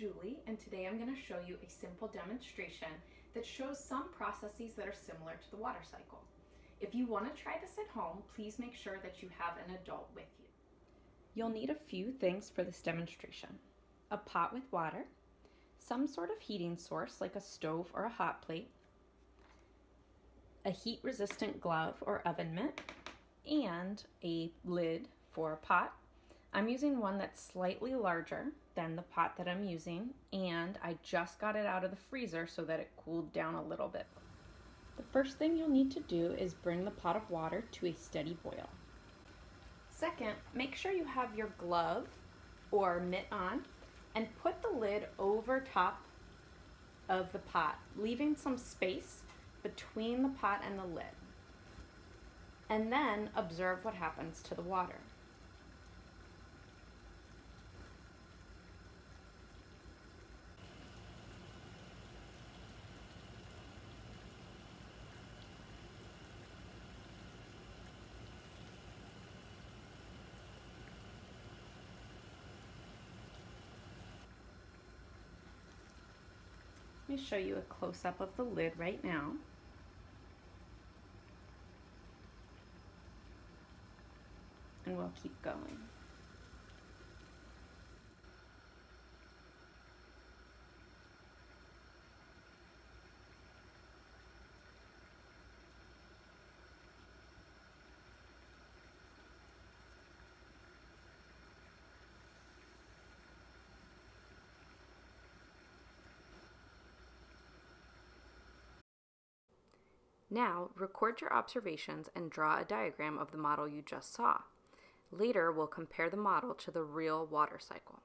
Juli and today I'm going to show you a simple demonstration that shows some processes that are similar to the water cycle. If you want to try this at home, please make sure that you have an adult with you. You'll need a few things for this demonstration. A pot with water, some sort of heating source like a stove or a hot plate, a heat resistant glove or oven mitt, and a lid for a pot I'm using one that's slightly larger than the pot that I'm using and I just got it out of the freezer so that it cooled down a little bit. The first thing you'll need to do is bring the pot of water to a steady boil. Second, make sure you have your glove or mitt on and put the lid over top of the pot, leaving some space between the pot and the lid. And then observe what happens to the water. Let me show you a close-up of the lid right now. And we'll keep going. Now, record your observations and draw a diagram of the model you just saw. Later, we'll compare the model to the real water cycle.